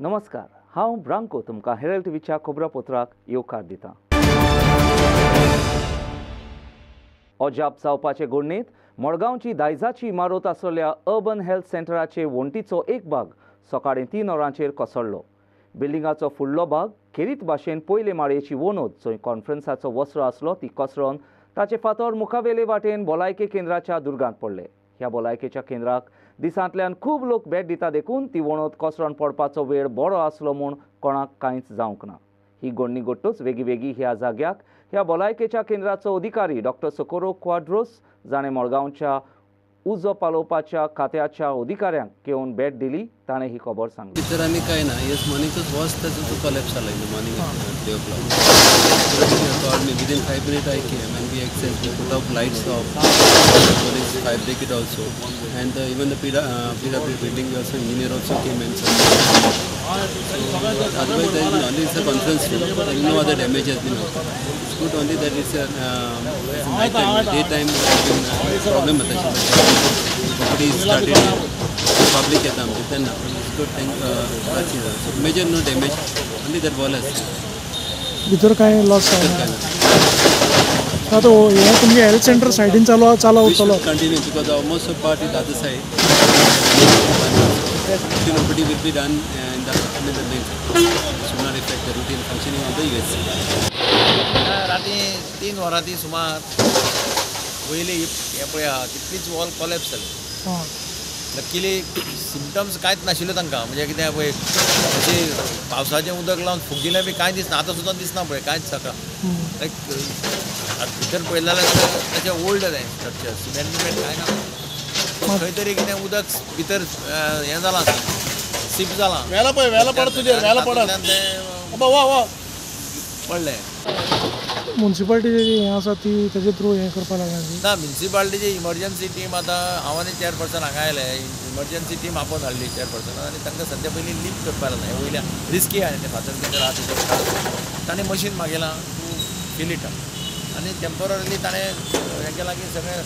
नमस्कार हांव ब्रांको तुमकां हेरल्ड टीव्हीच्या खबरापत्राक येवकार दितां. अजाप जावपाचे घडणेंत मडगांवची दायजाची इमारत आसलेल्या अर्बन हेल्थ सेंटराचे वण्टीचो एक भाग सकाळीं तीन वरांचेर कोसळ्ळो बिल्डिंगाचो फुडलो भाग खेरीत भाशेन पयले माळयेची वणत जंय कॉन्फरन्साचो वस्त्र आसलो ती कोसळोन ताचे फातर मुखावेले वाटेन भलायकी केंद्राच्या दुर्गांत पडले. ह्या भलायकेच्या केंद्राक दिसांतल्यान खूब लोक भेट दिता देखून ती वणत कोसळोन पडपाचो वेळ बरो आसलो म्हूण कोणाक कांयच जावंक ना. ही घडणी घडटूच वेगळी ह्या जाग्याक ह्या भलायकेच्या केंद्राचो अधिकारी डॉक्टर सोकोरो क्वाड्रोस जाणें मडगांवच्या उजो पालोवपाच्या खात्याच्या अधिकाऱ्यांक घेवन भेट दिली. ताणें ही खबर सांगली. भितर आनी कांय ना येस मॉर्निंगचोच वॉच ताचो तो कॉलेप्स जाला in the morning three o'clock called me within five minute came we exchange we put off lights off police fire brigade also and uh, even the PW, uh, building also engineer also came and so otherwise there is only it's a conference room there is no other damage has been occurred it's good only that it's a uh, it's night time daytime has been uh, problem आता nobody started public येता आमचे तेन्ना good thank रातची so major no damage only that wall आसा भितर काय loss काय आता हो, हे तुमगे हेल्थ सेंटर सायडीन चालू चालू the other side. Still nobody will be done in the, in the next. Should not affect the routine functioning of the USC. राती तीन वरांती सुमार वयली हे पळय आहा तितलीच वॉल कॉलेप्स जाली हां लकीली सिमटम्स कांयच नाशिल्ले तांकां म्हणजे कितें पळय अशें पावसाचें उदक लावन फुगिलें बी कांय दिसना आतां सुद्दां दिसना पळय कांयच सकाळ लायक आतां भितर पळयलें जाल्यार तशें ओल्ड जालें स्ट्रक्चर सिमेंट बिमेंट कांय ना खंय तरी कितें उदक भितर हें जालां सीप जालां वेला पळय वेला पडत तुजेर वेला पडत तें अबा वा वा. पडलें म्युन्सिपाल्टी जी हें आसा ती तेजे थ्रू हें करपा लागला. ती ना म्युन्सिपाल्टीची इमर्जन्सी टीम आतां हांव आनी चेअरपर्सन हांगा आयले इमर्जन्सी टीम आपोवन हाडली चेअरपर्सन आनी तांकां सद्या पयलीं लिफ्ट करपा लागलें हें वयल्या रिस्की आहा ते फातर भितर आहा तेजें ताणें मशीन मागयलां टू फील इट आनी टेंपररी ताणें हें केलां की सगळें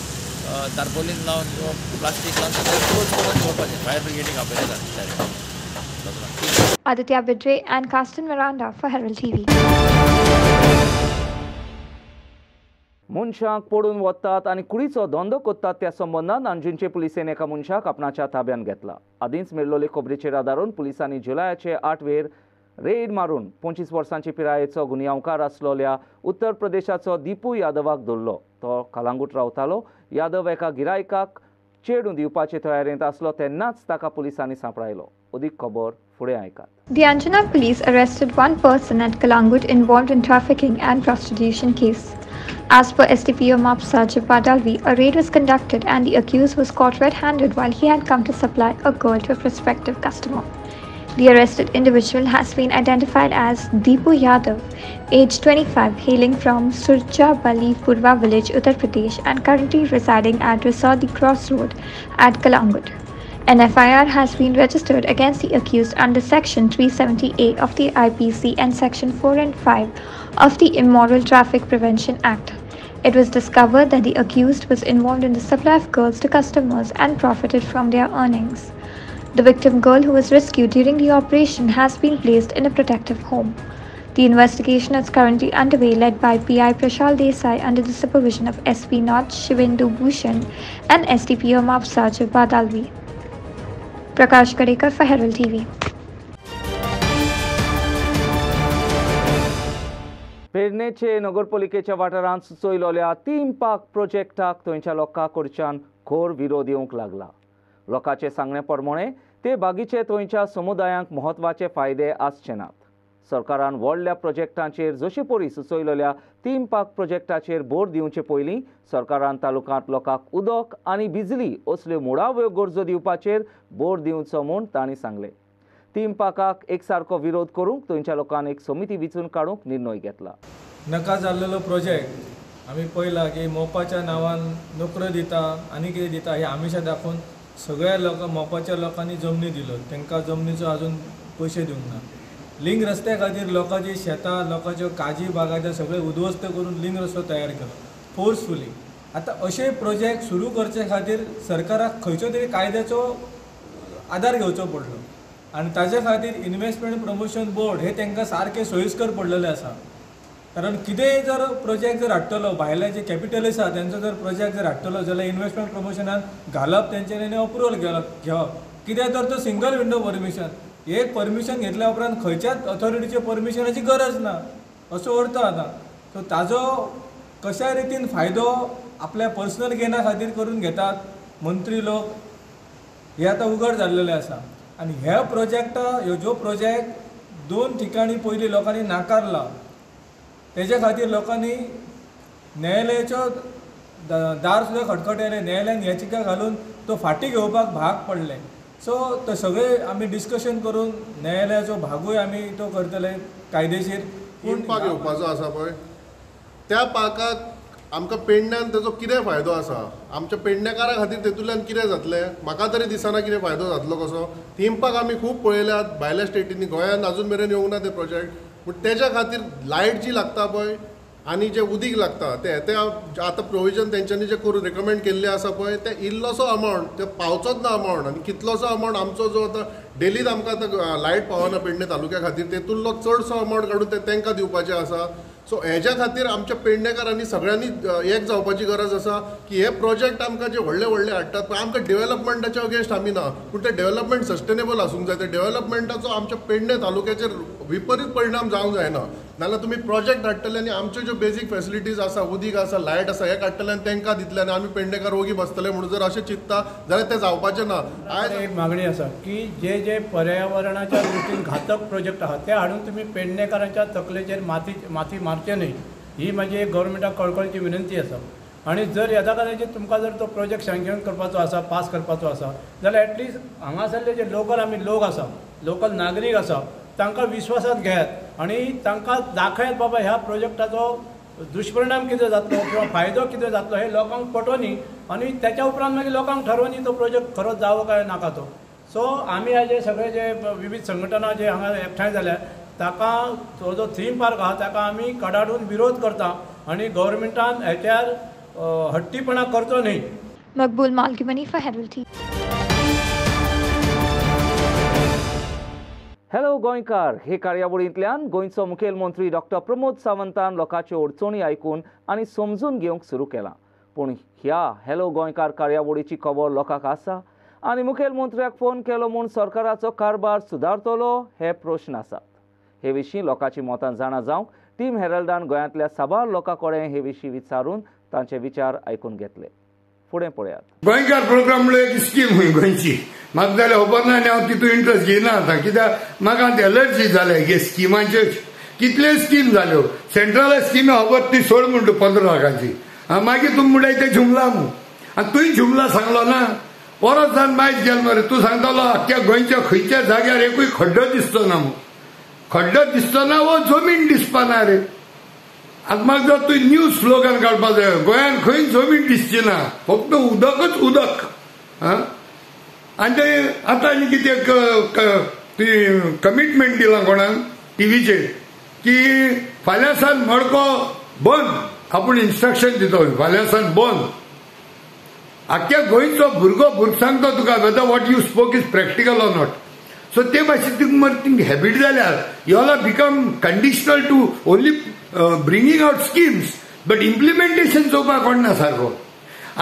तारपोलीन लावन किंवा प्लास्टीक लावन सगळें क्लोज करून दवरपाचें फायर ब्रिगेडीक आपयलें ताणें Aditya Bidre and Carsten Miranda for Herald TV. मनशांक पडून वतात आनी कुडीचो धंदो कोत्तात त्या संबंदान अंजुंचे पुलिसेन एका मनशाक आपणाच्या ताब्यान घेतला. आदींच मेळिल्ले खबरेचेर आदारून पुलिसांनी जुलयाचे आठ वेर रेड मारून पंचवीस वर्सांचे पिरायेचो गुन्यांवकार आसलोल्या उत्तर प्रदेशाचो दिपू यादवाक धरलो. तो कलांगूट रावतालो. यादव एका गिरायकाक चेडून दिवपाचे तयारेंत आसलो तेन्नाच ताका पुलिसांनी सांपडायलो. अधिक खबर फुडें आयकात. The Anjana police arrested one person at Kalangut involved in trafficking and prostitution case. As per STPO Mapsa Jipadalvi, a raid was conducted and the accused was caught red-handed while he had come to supply a girl to a prospective customer. The arrested individual has been identified as Deepu Yadav, age 25, hailing from Surja Bali Purva village, Uttar Pradesh, and currently residing at Rasadi Crossroad at Kalangut. An FIR has been registered against the accused under Section 370A of the IPC and Section 4 and 5 of the Immoral Traffic Prevention Act. It was discovered that the accused was involved in the supply of girls to customers and profited from their earnings. The victim girl who was rescued during the operation has been placed in a protective home. The investigation is currently underway, led by PI Prashal Desai under the supervision of SP Not Shivendu Bhushan and SDPO Mapsa Badalvi. Prakash Kadekar for Herald TV. पेडणेचे नगरपालिकेच्या वाठारांत सुचयलोल्या तीन पाक प्रोजेक्टाक थंयच्या लोकां कडच्यान घोर विरोध येवंक लागला. लोकांचे सांगणे प्रमाणे ते बागीचे थंयच्या समुदायांक म्हत्वाचे फायदे आसचे नात. सरकारान व्हडल्या प्रोजेक्टांचेर जशे परी सुचयलेल्या तीन पाक प्रोजेक्टाचेर भर दिवचे पयलीं सरकारान तालुकांत लोकांक उदक आनी बिजली असल्यो मुळाव्यो गरजो दिवपाचेर भर दिवचो म्हूण तांणी सांगलें. तीन पाकाक एकसारको विरोध करूंक थंयच्या लोकांनी एक समिती विचून काडूंक निर्णय घेतला. नका जाल्लेलो प्रोजेक्ट आमी पळयला की मोपाच्या नांवान नोकऱ्यो दिता आनी कितें दिता हे आमिशा दाखोवन सगळ्या लोकां मोपाच्या लोकांनी जमनी दिलो. तांकां जमनीचो आजून पयशे दिवंक ना. लिंग रस्त्या खातीर लोकांची शेतां लोकांच्यो काजी बागाच्या सगळे उद्वस्त करून लिंग रस्तो तयार केलो. फोर्सफुली आतां अशे प्रोजेक्ट सुरू करचे खातीर सरकाराक खंयच्यो तरी कायद्याचो आदार घेवचो पडलो. आनी ताचे खातीर इन्वेस्टमेंट प्रमोशन बोर्ड हे तांकां सारकें सोयीस्कर पडलेलें आसा. कारण कितेंय जर प्रोजेक्ट जर हाडटलो भायले जे कॅपिटल आसा तेंचो जर प्रोजेक्ट जर हाडटलो जाल्यार इन्वेस्टमेंट प्रमोशनान घालप तेंच्यांनी अप्रुवल घेवप घेवप. कित्याक तर तो सिंगल विंडो परमिशन एक परमिशन घेतल्या उपरांत खंयच्याच ऑथॉरिटीचे परमिशनाची गरज ना. असो अर्थ आतां सो ताजो कश्या रितीन फायदो आपल्या पर्सनल गेना खातीर करून घेतात मंत्री लोक हे आतां उघड जाल्लेले आसा. आनी ह्या प्रोजेक्टा ह्यो ज्यो प्रोजेक्ट दोन ठिकाणी पयलीं लोकांनी नाकारला तेज्या खातीर लोकांनी न्यायालयाच्यो दार सुद्दां खटखटयले न्यायालयान याचिका घालून तो फाटी घेवपाक भाग पडले. सो ते सगळे आमी डिस्कशन करून न्यायालयाचो भागूय आमी तो करतले कायदेशीर. पूण पाक येवपाचो आसा पळय? त्या पाकाक आमकां पेडण्यान तेजो कितें फायदो आसा? आमच्या पेडणेकारा खातीर तेतूंतल्यान कितें जातलें? म्हाका तरी दिसना कितें फायदो जातलो कसो? थिंपाक आमी खूब पळयल्यात भायल्या स्टेटींनी. गोंयांत अजून मेरेन येवंक ना ते प्रोजेक्ट पूण तेज्या खातीर लायट जी लागता पळय आनी जें उदीक लागता तें ते आतां प्रोविजन तेंच्यांनी जें करून रिकमेंड केल्लें आसा पळय तें इल्लोसो अमावंट तें पावचोच ना अमावंट आनी कितलोसो अमावंट आमचो जो आतां डेलीच आमकां आतां लायट पावना पेडणे तालुक्या खातीर तेतूंतलो चडसो अमावंट काडून ते तांकां दिवपाचें आसा. सो हेज्या खातीर आमच्या पेडणेकारांनी सगळ्यांनी एक जावपाची गरज आसा की हे प्रोजेक्ट आमकां जे व्हडले व्हडले हाडटात पण आमकां डेव्हलपमेंटाच्या अगेन्स्ट आमी ना. पूण ते डेव्हलपमेंट सस्टेनेबल आसूंक जाय. ते डेव्हलपमेंटाचो आमच्या पेडणे तालुक्याचेर विपरीत परिणाम जावंक जायना. नाल्यार तुमी प्रोजेक्ट हाडटले आनी आमच्यो ज्यो बेजीक फेसिलिटीज आसा उदीक आसा लायट आसा हे काडटले आनी तांकां दितले आनी आमी पेडणेकार ओगी बसतले म्हणून जर अशें चिंतता जाल्यार तें जावपाचें ना. आयज एक मागणी आसा की जे जे पर्यावरणाच्या दृश्टीन घातक प्रोजेक्ट आहात ते हाडून तुम्ही पेडणेकारांच्या तकलेचेर माती माती मारचे न्हय. ही माझी एक गव्हर्मेंटाक कळकळीची विनंती आसा आणि जर येता खातीर तुमकां जर तो प्रोजेक्ट सँक्शन करपाचो आसा पास करपाचो आसा जाल्यार एटलिस्ट हांगासरले जे लोकल आमी लोक आसा लोकल नागरीक आसा तांकां विश्वासात घेयात. आणि तांकां दाखयात बाबा ह्या प्रोजेक्टाचो दुश्परिणाम कितें जातलो किंवा फायदो कितें जातलो हे लोकांक पटोवनी आणि त्याच्या उपरांत मागीर लोकांक ठरोवनी तो प्रोजेक्ट खरोच जावो काय नाका तो. सो आमी हे जे सगळे जे विविध संघटना जे हांगा एकठांय जाल्या ताका तो जो थीम पार्क आहा ताका आमी कडाडून विरोध करता आणि गव्हर्मेंटान हेच्यार हट्टीपणा करचो न्ही. मकबूल Malgivani for Herald हॅलो गोंयकार हे कार्यावळींतल्यान गोंयचो मुखेलमंत्री डॉक्टर प्रमोद सावंतान लोकांच्यो अडचणी आयकून आनी समजून घेवंक सुरू केलां. पूण ह्या हॅलो गोंयकार कार्यावळीची खबर लोकांक आसा? आनी मुखेलमंत्र्याक फोन केलो म्हूण सरकाराचो कारभार सुदारतलो हे प्रश्न आसात. हे विशीं लोकांची मतां जाणा जावंक टीम हेरल्डान गोंयांतल्या साबार लोकां कडेन हे विशीं विचारून तांचे विचार आयकून घेतले. फुडें पळयात गोंयकार प्रोग्राम म्हणून एक स्कीम हुंय गोंयची म्हाका जाल्यार खबर ना आनी हांव तितून इंट्रस्ट घेयना आतां. कित्याक म्हाका आतां एलर्जी जाल्या हे स्किमांच्यो कितल्यो स्कीम जाल्यो सेंट्रल स्किमी खबर ती सोड म्हणटा पंदरा लाखांची. आं, मागीर तुमी म्हणटा ते झुमला म्हूण आनी तुवें झुमला सांगलो ना. परत जावन मायज गेलो मरे. तूं सांगतालो अख्ख्या गोंयच्या खंयच्या जाग्यार एकूय खड्डो दिसचो ना म्हूण खड्डो दिसचो ना वो जमीन दिसपा ना रे. आतां म्हाका जर तुवें न्यू स्लोगन काडपाक जाय गोंयान खंय जमीन दिसची ना फक्त उदकच उदक आं? आनी ते आतां आनी कितें ती कमिटमेंट दिलां कोणाक टीव्हीचेर की फाल्यां सावन मडको बंद आपूण इन्स्ट्रक्शन दितो फाल्यां सावन बंद आख्ख्या गोंयचो भुरगो भुरगसांगतो तुका whether what you spoke is practical or not so ते भाशेन तुका मरे थिंग हॅबीट जाल्यार you all are become conditional to only bringing out schemes but implementation चोवपाक कोणना सारको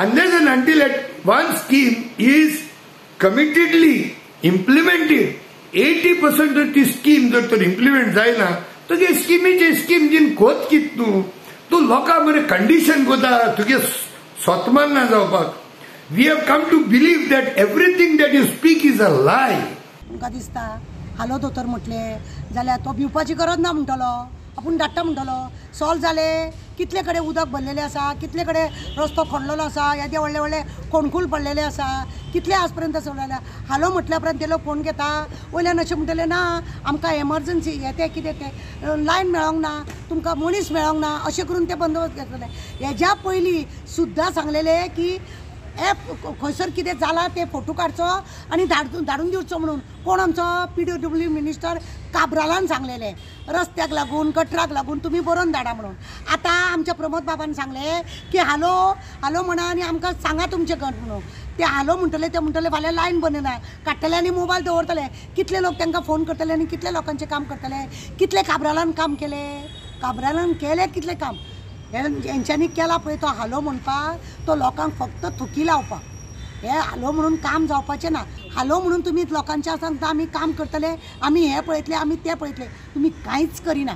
unless and until at one scheme is committedly implemented eighty percent जर ती scheme जर तर इम्प्लिमेंट जायना तुगे स्किमीचे स्कीम जीन कोत कित न्हू तूं लोकां बरें कंडिशन कोता तुगे स्वतमान ना जावपाक we have come to believe that everything that you speak is a lie तुमकां दिसता. हालो दोतोर म्हटले जाल्यार तो भिवपाची गरज ना म्हणटलो. आपूण धाडटा म्हणटलो. सॉल्व जाले कितले कडेन उदक भरलेलें आसा कितले कडेन रस्तो खणलेलो आसा येदे व्हडले व्हडले कोणकूल पडलेले आसा कितले आज पर्यंत सोडलेले हालो म्हटल्या उपरांत ते लोक फोन घेता वयल्यान अशें म्हणटले ना आमकां एमर्जन्सी हे ते कितें ते लायन मेळोंक ना तुमकां मनीस मेळोंक ना अशें करून ते बंदोबस्त घेतलेले. हेज्या पयलीं सुद्दां सांगलेले की ए खंयसर कितें जालां तें फोटो काडचो आनी धाडून धाडून दिवचो म्हणून. कोण आमचो पी डब्ल्यू डब्ल्यू मिनिस्टर काब्रालान सांगलेलें रस्त्याक लागून गटराक लागून तुमी बरोवन धाडा म्हणून. आतां आमच्या प्रमोद बाबान सांगलें की हालो हालो म्हणा आनी आमकां सांगा तुमचें गट म्हणून. ते हालो म्हणटले ते म्हणटले फाल्यां लायन बंदना काडटले आनी मोबायल दवरतले. कितले लोक तांकां फोन करतले आनी कितले लोकांचें काम करतले? कितले काब्रालान काम केलें? काब्रालान केलें कितलें काम? हेंच्यांनी केला पळय तो हालो म्हणपाक तो लोकांक फक्त थुकी लावपाक हे हालो म्हणून काम जावपाचें ना. हालो म्हणून तुमी लोकांच्या सांगता आमी काम करतले आमी हे पळयतले आमी ते पळयतले. तुमी कांयच करिना.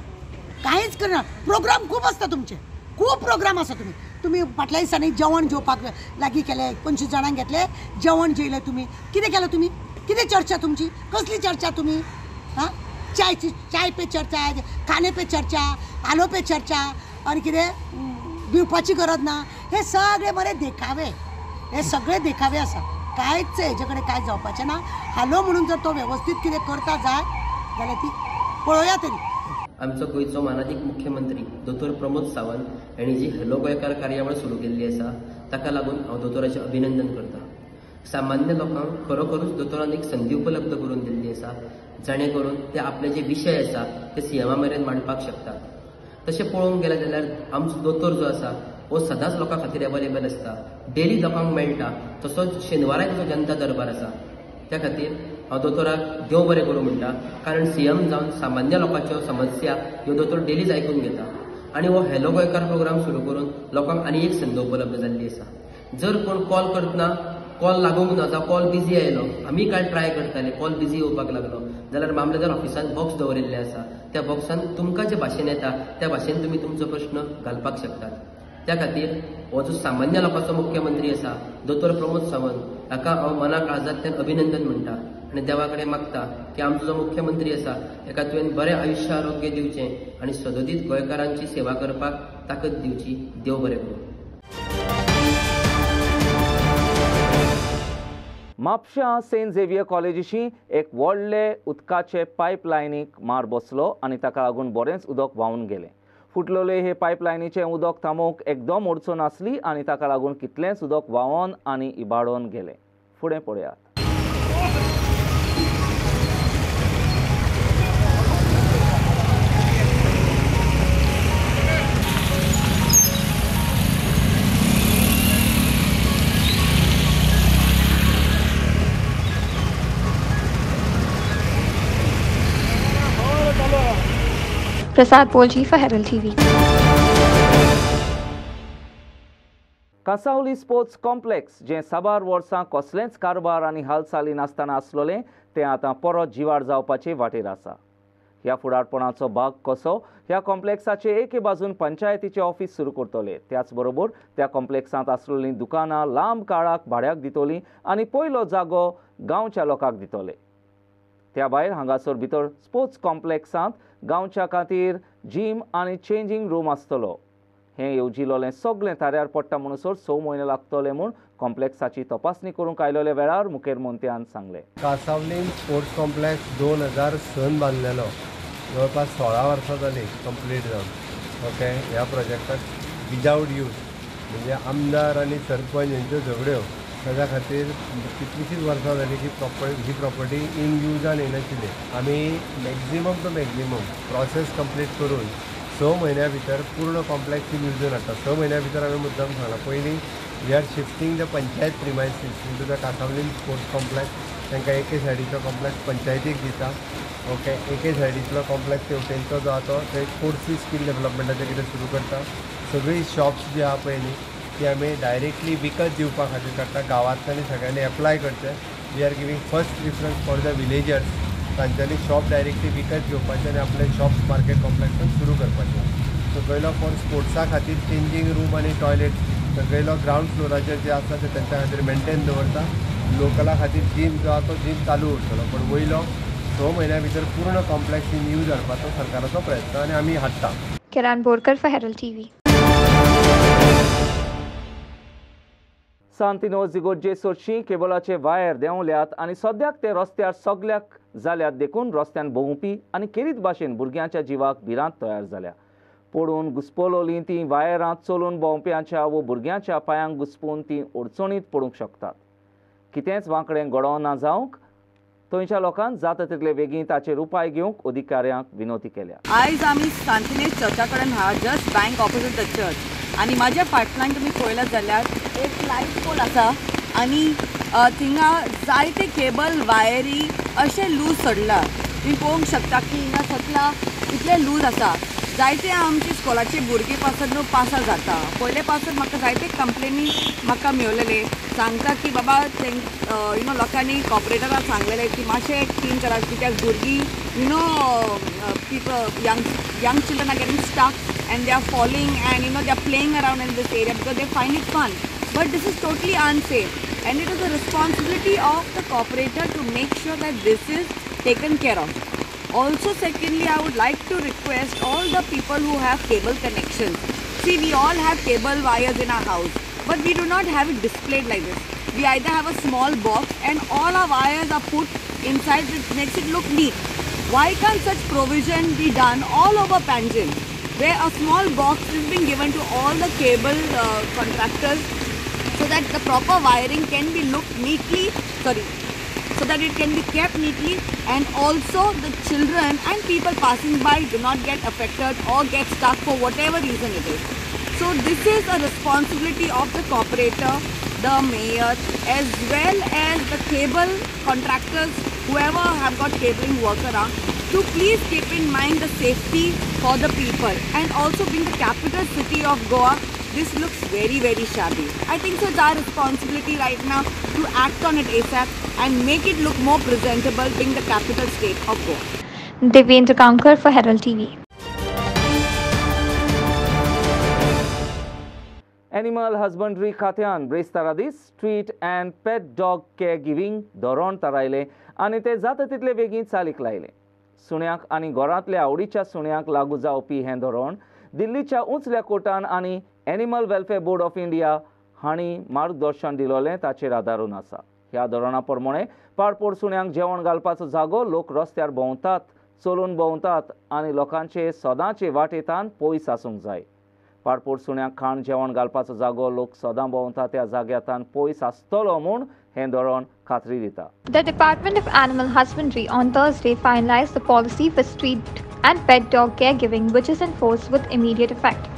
कांयच करिना. प्रोग्राम खूब आसता तुमचे. खूब प्रोग्राम आसा तुमी तुमी फाटल्या दिसांनी जेवण जेवपाक लागीं केले पंचवीस जाणांक घेतले जेवण जेयलें तुमी कितें केलें तुमी कितें चर्चा तुमची? कसली चर्चा तुमी आं चाय चाय पे चर्चा खाणे पे चर्चा हालो पे चर्चा आनी कितें? भिवपाची गरज ना. हे सगळे बरे देखावे. हे सगळे देखावे आसा कांयच हेजे कडेन कांय जावपाचें ना. हालो म्हणून जर तो वेवस्थीत कितें करता जाय जाल्यार ती पळोवया तरी. आमचो गोंयचो मानाधीक मुख्यमंत्री दोतोर प्रमोद सावंत हांणी जी हॅलो गोंयकार कार्यावळ सुरू केल्ली आसा ताका लागून हांव दोतोराचें अभिनंदन करतां. सामान्य लोकांक खरोखरूच दोतोरान एक संदी उपलब्ध करून दिल्ली आसा जाणे करून ते आपले जे विशय आसा ते सीएमा मेरेन मांडपाक शकतात. तशें पळोवंक गेले जाल्यार आमचो दोतोर जो आसा हो सदांच लोकां खातीर एवेलेबल आसता डेली लोकांक मेळटा तसोच शेनवाराक जो जनता दरबार आसा त्या खातीर हांव दोतोराक देव बरें करूं म्हणटा. कारण सीएम जावन सामान्य लोकांच्यो समस्या ह्यो दोतोर डेलीच आयकून घेता. आनी हो हॅलो गोंयकार प्रोग्राम सुरू करून लोकांक आनी एक संद उपलब्ध जाल्ली आसा जर कोण कॉल करतना कॉल लागूंक ना जावं कॉल बिजी आयलो आमी काल ट्राय करताले कॉल बिजी येवपाक लागलो जाल्यार मामलेदार ऑफिसान बॉक्स दवरिल्ले आसा त्या बॉक्सान तुमकां जे भाशेन येता त्या भाशेन तुमी तुमचो प्रश्न घालपाक शकतात. त्या खातीर हो जो सामान्य लोकांचो मुख्यमंत्री आसा दोतोर प्रमोद सावंत हाका हांव मना काळजांतल्यान अभिनंदन म्हणटा आनी देवा कडेन मागता की आमचो जो मुख्यमंत्री आसा एका तुवें बरें आयुश्य आरोग्य दिवचें आनी सदोदीत गोंयकारांची सेवा करपाक ताकद दिवची देव बरें करूं. म्हापशा सेंट झेवियर कॉलेजीशी एक व्हडले उदकाचे पायपलायनीक मार बसलो आनी ताका लागून बरेंच उदक व्हांवन गेलें. फुटलोले हे पायपलायनीचें उदक थांबोवंक एकदम अडचण आसली आनी ताका लागून कितलेंच उदक व्हांवन आनी इबाडोवन गेलें. फुडें पळयात Prasad Bolji for Herald TV. Cansaulim sports complex जें साबार वर्सां कसलेंच कारबार आनी हालचाली नासतना आसलोलें तें आतां परत जिवाड जावपाचे वाटेर आसा. ह्या फुडारपणाचो भाग कसो ह्या कॉम्प्लेक्साचे एके बाजून पंचायतीचे ऑफिस सुरू करतले. त्याच बरोबर त्या कॉम्प्लेक्सांत आसलेलीं दुकानां लांब काळाक भाड्याक दितलीं आनी पयलो जागो गांवच्या लोकांक दितले. त्या भायर हांगासर भितर स्पोर्ट्स कॉम्प्लेक्सांत गांवच्या खातीर जीम आनी चेंजींग रूम आसतलो. हें येवजिलोलें सगळें थाऱ्यार पडटा म्हणसर स म्हयने लागतले म्हूण कॉम्प्लेक्साची तपासणी करूंक आयलोले वेळार मुखेल मंत्र्यान सांगलें. कासावलीन स्पोर्ट्स कॉम्प्लेक्स दोन हजार सन बांदलेलो जवळपास सोळा वर्सां जाली कंप्लीट जावन. ओके ह्या प्रोजेक्टाक विदावट यूज म्हणजे आमदार आनी सरपंच हेंच्यो झगड्यो ताज्या खातीर कितलीशींच वर्सां जालीं की प्रॉपर्टी ही प्रॉपर्टी इन युजान येनाशिल्ली आमी maximum to maximum process complete करून स म्हयन्या भितर पूर्ण कॉम्प्लेक्स इन युजून हाडटा स म्हयन्या भितर हांवें मुद्दम सांगला पयलीं we are shifting the panchayat premises into the Cansaulim sports complex तांकां एके सायडीचो कॉम्प्लेक्स पंचायतीक दिता ओके एके सायडीतलो कॉम्प्लेक्स तेवटेंचो जो आसा तो थंय कोर्सी स्कील डेव्हलपमेंटाचें कितें सुरू करता. सगळीं शॉप्स जी आहा पळय न्ही ती आमी डायरेक्टली विकत दिवपा खातीर करता. गांवांतल्यानी सगळ्यांनी एप्लाय करचें. We are giving first preference for the villagers तांच्यांनी शॉप डायरेक्टली विकत घेवपाचें आनी आपले शॉप्स मार्केट कॉम्प्लेक्सान सुरू करपाचें. सकयलो कोण स्पोर्ट्सा खातीर चेंजींग रूम आनी टॉयलेट सकयलो ग्रावंड फ्लोराचेर जे आसा ते तांच्या खातीर मेंटेन दवरता. लोकला खातीर जीम जो आसा तो जीम चालू उरतलो. पण वयलो स म्हयन्या भितर पूर्ण कॉम्प्लेक्स इन यूज हाडपाचो सरकाराचो प्रयत्न आनी आमी हाडटा. Kiran Borkar for T V सांतिनो जिगोजे सोडशी केबलाचे वायर देंवल्यात आनी सद्याक ते रस्त्यार सगल्याक जाल्यात देखून रस्त्यान भोंवपी आनी खेरीत भाशेन भुरग्यांच्या जिवाक भिरांत तयार जाल्या. पडून घुस्पलोलीं तीं वायरां चलून भोंवप्यांच्या वो भुरग्यांच्या पांयांक घुस्पून तीं अडचणीत पडूंक शकतात. कितेंच वांकडें घडों ना जावंक? थंयच्या लोकांक जाता तितले बेगीन ताचेर उपाय घेवंक अधिकाऱ्यांक विनोती केल्या. आयज आमी सांतिनेज चर्चा कडेन हा just bank opposite the church. आनी म्हाज्या फाटल्यान तुमी पळयल्यात जाल्यार एक लायट पोल आसा आनी थिंगा जायते केबल वायरी अशें लूज सोडला. तुम्ही पळोवंक शकता की हिंगा सगळा इतले लूज आसा जायते आमचे स्कॉलाचे भुरगे पासून न्हू पासार जाता. पयले पासून म्हाका जायते कंप्लेनी म्हाका मेळलेले सांगता की बाबा तें यु नो लोकांनी कॉपरेटराक सांगलेले की मातशें क्लीन करात कित्याक भुरगीं you know people young young children are getting stuff and they are falling and you know they are playing around in this area because they find it fun. But this is totally unsafe. And it is the responsibility of the cooperator to make sure that this is taken care of. Also secondly i would like to request all the people who have cable connections. See we all have cable wires in our house but we do not have it displayed like this. We either have a small box and all our wires are put inside which makes it look neat. Why can't such provision be done all over Panjim where a small box is being given to all the cable uh, contractors so that the proper wiring can be looked neatly sorry so that it can be kept neatly and also the children and people passing by do not get affected or get stuck for whatever reason it is. So this is a responsibility of the cooperator the mayor as well as the cable contractors whoever have got cabling work around to please keep in mind the safety for the people and also being the capital city of Goa this looks very very shabby. I think so it's our responsibility right now to act on it ASAP and make it look more presentable being the capital state of Goa. Devendra Kankar for Herald TV. Animal husbandry ખાતે અનબ્રેસ taradis, street and pet dog caregiving doron ધોરણ તરાયલે અને તે જાત તિતલે વેગીન सुण्याक आनी घरांतल्या आवडीच्या सुण्याक लागू जावपी हें धोरण. दिल्लीच्या उंचल्या कोर्टान आनी Animal Welfare Board of India हांणी मार्गदर्शन दिलोलें ताचेर आदारून आसा. ह्या धोरणा प्रमाणे पाडपोड सुण्यांक जेवण घालपाचो जागो लोक रस्त्यार भोंवतात चलून भोंवतात आनी लोकांचे सदांचे वाटेतान पयस आसूंक जाय. पाडपोड सुण्याक खाण जेवण घालपाचो जागो लोक सदां भोंवता त्या जाग्यातान पयस आसतलो म्हूण हें धोरण खात्री दिता The Department of Animal Husbandry on Thursday finalized the policy for street and pet dog caregiving, which is enforced with immediate effect.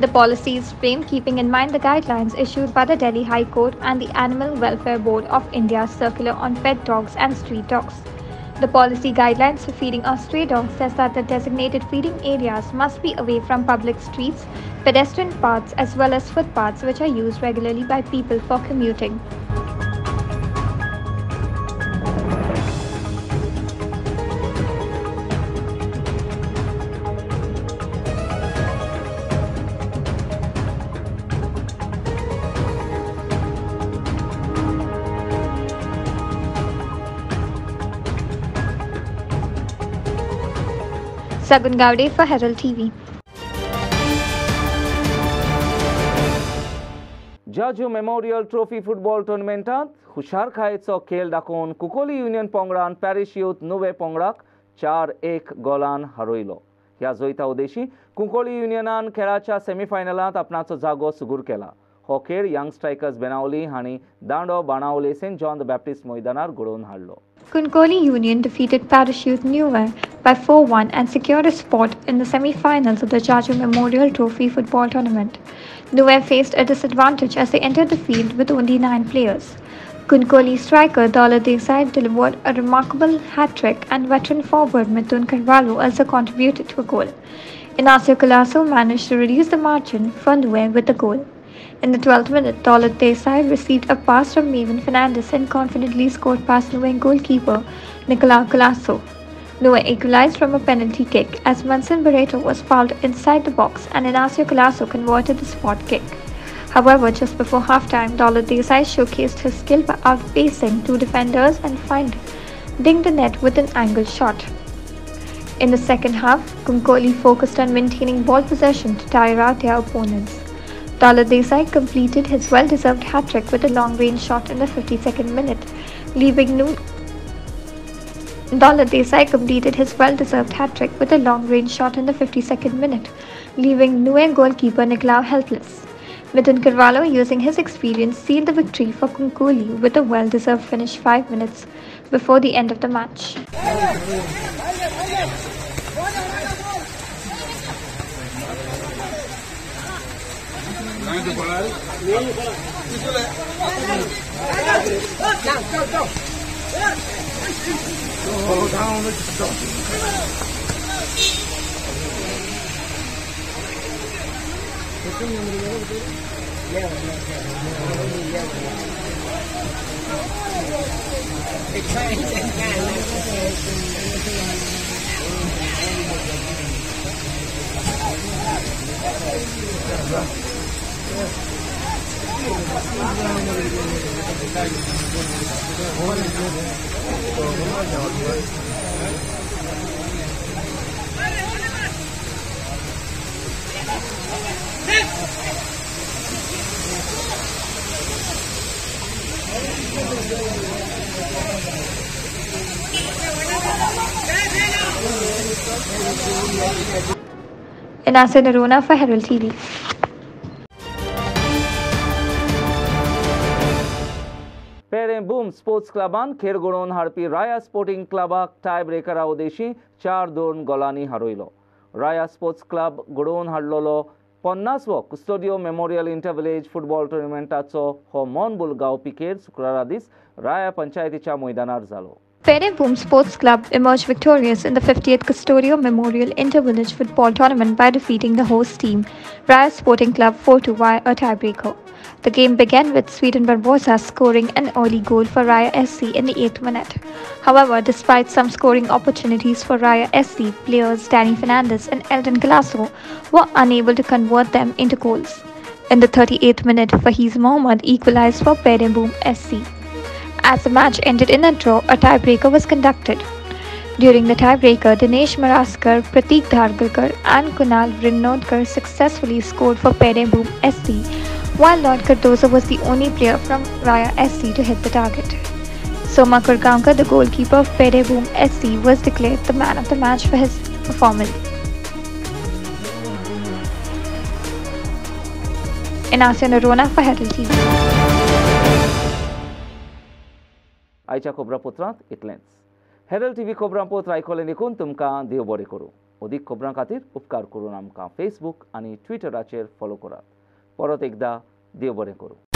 The policy is framed keeping in mind the guidelines issued by the Delhi High Court and the Animal Welfare Board of India's circular on pet dogs and street dogs. The policy guidelines for feeding of stray dogs says that the designated feeding areas must be away from public streets, pedestrian paths, as well as footpaths which are used regularly by people for commuting. Sagun Gowde for Herald TV. Jaju memorial trophy football टुर्नामेंटांत हुशारखायेचो खेळ दाखोवन कुकोली union पंगडान Paris youth नुवे पंगडाक चार एक Golan हरयलो ह्या जैता उदेशी कुंकोळी युनियनान खेळाच्या सेमीफायनलांत आपणाचो जागो सुगूर केला হকের young strikers বেনাউলি Hani, দাঁড় ও Benaulim saint the Baptist Baptist ময়দানার গোড়ন হারল Kunkoli Union defeated Parachute Newell by 4-1 and secured a spot in the semi-finals of the Jaju Memorial Trophy football tournament. Newell faced a disadvantage as they entered the field with only 9 players. Kunkoli striker Dala Desai delivered a remarkable hat-trick and veteran forward Mithun Carvalho also contributed to a goal. Inacio Colasso managed to reduce the margin from Newell with a goal. In the 12th minute, Daulat Desai received a pass from Maven Fernandez and confidently scored past Nue goalkeeper Nicolau Colasso. Nue equalized from a penalty kick as Manson Barreto was fouled inside the box and Inacio Colasso converted the spot kick. However, just before halftime, Daulat Desai showcased his skill by outpacing two defenders and finding the net with an angled shot. In the second half, Kunkoli focused on maintaining ball possession to tire out their opponents. Dala Desai completed his well-deserved hat-trick with a long-range shot in the 52nd minute, leaving New Dala Desai completed his well-deserved hat-trick with a long-range shot in the 52nd minute, leaving Nue goalkeeper Nicolau helpless. Mithun Carvalho, using his experience, sealed the victory for Kunkuli with a well-deserved finish five minutes before the end of the match. 过来，你过来，你过来，来来来，来来来，走走走走。好，他们走。哎呀，你看，你看，你看。哎呀，你看。哎呀，你看。哎，看。哎呀，看。哎，ناصر رونا فهر التيلي TV. पेरें बूम sports क्लबान खेळ घडोवन हाडपी राया sporting क्लबाक टाय ब्रेकरा उदेशी चार दोन गोलांनी हारयलो राया स्पोर्ट्स क्लब घडोवन हाडलेलो पन्नासवो Custodio memorial inter village football टुर्नामेंटाचो हो मन बुलगांवपी खेळ शुक्रारा दीस राया पंचायतीच्या मैदानार जालो Boom Sports Club emerged victorious in the 50th Custodio Memorial Inter-Village Football Tournament by defeating the host team, Raya Sporting Club 4-2 via a tiebreaker. The game began with Sweden Barbosa scoring an early goal for Raya SC in the 8th minute. However, despite some scoring opportunities for Raya SC, players Danny Fernandez and Eldon Galasso were unable to convert them into goals. In the 38th minute, Fahiz Mohammad equalized for Pereboom SC. As the match ended in a draw, a tiebreaker was conducted. During the tiebreaker, Dinesh Maraskar, Pratik Dhargalkar, and Kunal Rinodkar successfully scored for Pere SC, while Lord Cardozo was the only player from Raya SC to hit the target. Soma Kurgaonkar, the goalkeeper of Pere SC, was declared the man of the match for his performance. Inasya Narona for Herald TV. आयच्या खबरापत्रांत इतलेंच हेरल TV खबरांपोत आयकलें देखून तुमकां देव बरें करूं अदीक खबरां खातीर उपकार करून आमकां फेसबूक आनी ट्विटराचेर फॉलो करात परत एकदां देव बरें करूं